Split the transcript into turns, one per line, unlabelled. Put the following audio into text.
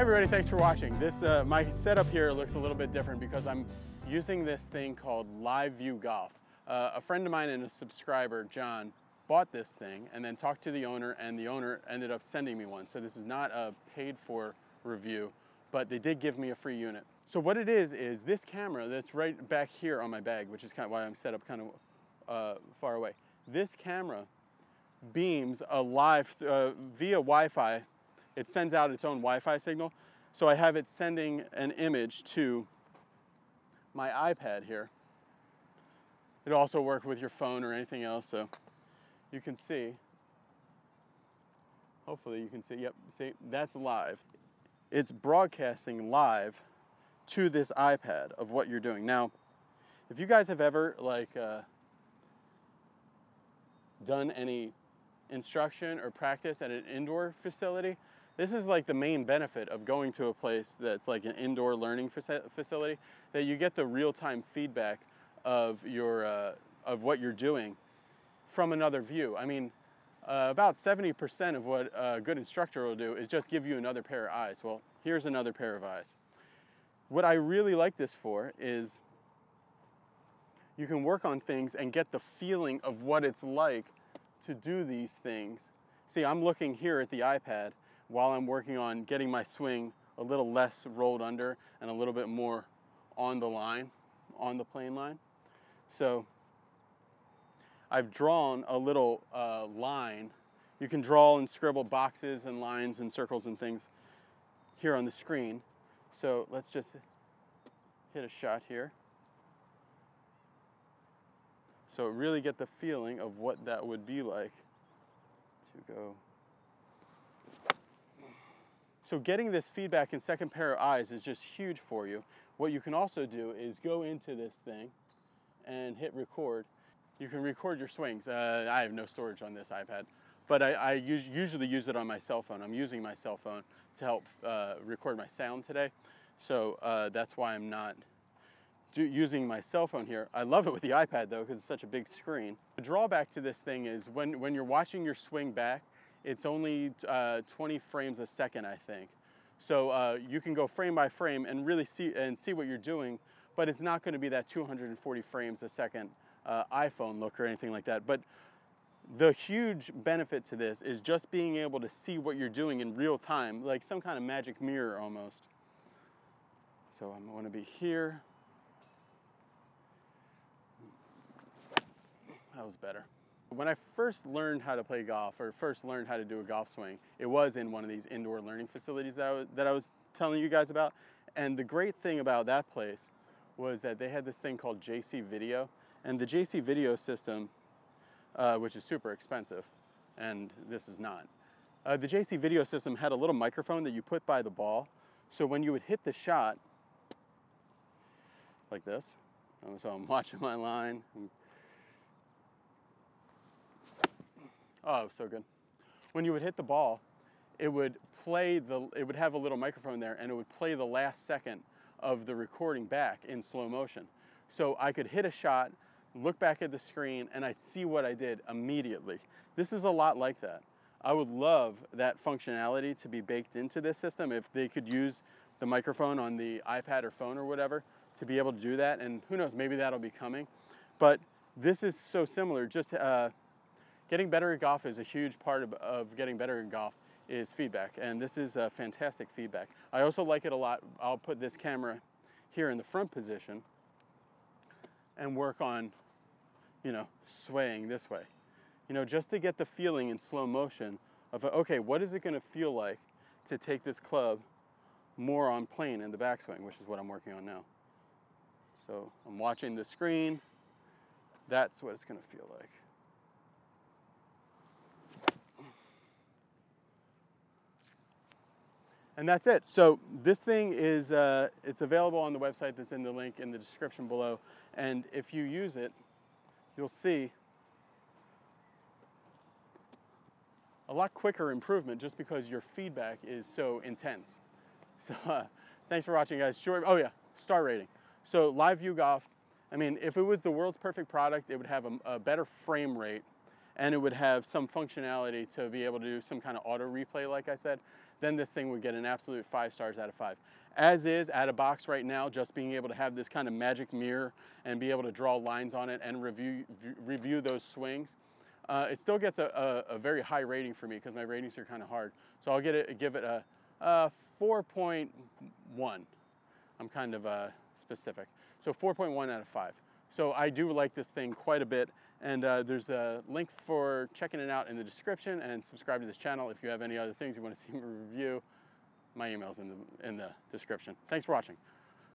Everybody, thanks for watching. This uh, My setup here looks a little bit different because I'm using this thing called Live View Golf. Uh, a friend of mine and a subscriber, John, bought this thing and then talked to the owner and the owner ended up sending me one. So this is not a paid for review, but they did give me a free unit. So what it is, is this camera that's right back here on my bag, which is kind of why I'm set up kind of uh, far away. This camera beams a live, uh, via Wi-Fi it sends out its own Wi-Fi signal. So I have it sending an image to my iPad here. It'll also work with your phone or anything else, so you can see. Hopefully you can see, yep, see, that's live. It's broadcasting live to this iPad of what you're doing. Now, if you guys have ever like uh, done any instruction or practice at an indoor facility, this is like the main benefit of going to a place that's like an indoor learning facility, that you get the real-time feedback of your uh, of what you're doing from another view. I mean, uh, about 70% of what a good instructor will do is just give you another pair of eyes. Well, here's another pair of eyes. What I really like this for is you can work on things and get the feeling of what it's like to do these things. See, I'm looking here at the iPad while I'm working on getting my swing a little less rolled under and a little bit more on the line, on the plane line. So I've drawn a little uh, line. You can draw and scribble boxes and lines and circles and things here on the screen. So let's just hit a shot here. So really get the feeling of what that would be like to go so getting this feedback in second pair of eyes is just huge for you. What you can also do is go into this thing and hit record. You can record your swings. Uh, I have no storage on this iPad, but I, I us usually use it on my cell phone. I'm using my cell phone to help uh, record my sound today. So uh, that's why I'm not using my cell phone here. I love it with the iPad though because it's such a big screen. The drawback to this thing is when, when you're watching your swing back, it's only uh, 20 frames a second, I think. So uh, you can go frame by frame and really see and see what you're doing, but it's not going to be that 240 frames a second uh, iPhone look or anything like that. But the huge benefit to this is just being able to see what you're doing in real time, like some kind of magic mirror almost. So I'm going to be here. That was better. When I first learned how to play golf or first learned how to do a golf swing, it was in one of these indoor learning facilities that I was, that I was telling you guys about. And the great thing about that place was that they had this thing called JC Video. And the JC Video system, uh, which is super expensive, and this is not, uh, the JC Video system had a little microphone that you put by the ball. So when you would hit the shot, like this, so I'm watching my line, Oh, so good. When you would hit the ball, it would play the, it would have a little microphone there and it would play the last second of the recording back in slow motion. So I could hit a shot, look back at the screen, and I'd see what I did immediately. This is a lot like that. I would love that functionality to be baked into this system if they could use the microphone on the iPad or phone or whatever to be able to do that. And who knows, maybe that'll be coming. But this is so similar. Just uh, getting better at golf is a huge part of, of getting better at golf is feedback, and this is a fantastic feedback. I also like it a lot. I'll put this camera here in the front position and work on, you know, swaying this way. You know, just to get the feeling in slow motion of, okay, what is it gonna feel like to take this club more on plane in the backswing, which is what I'm working on now. So I'm watching the screen. That's what it's gonna feel like. And that's it. So this thing is, uh, it's available on the website that's in the link in the description below. And if you use it, you'll see a lot quicker improvement just because your feedback is so intense. So uh, thanks for watching guys. Short, oh yeah, star rating. So Live View Golf, I mean, if it was the world's perfect product, it would have a, a better frame rate and it would have some functionality to be able to do some kind of auto replay, like I said. Then this thing would get an absolute five stars out of five. As is, at a box right now, just being able to have this kind of magic mirror and be able to draw lines on it and review, review those swings, uh, it still gets a, a, a, very high rating for me because my ratings are kind of hard. So I'll get it, give it a, a 4.1. I'm kind of uh, specific. So 4.1 out of 5. So I do like this thing quite a bit. And uh, there's a link for checking it out in the description and subscribe to this channel if you have any other things you want to see me review. My email's in the, in the description. Thanks for watching.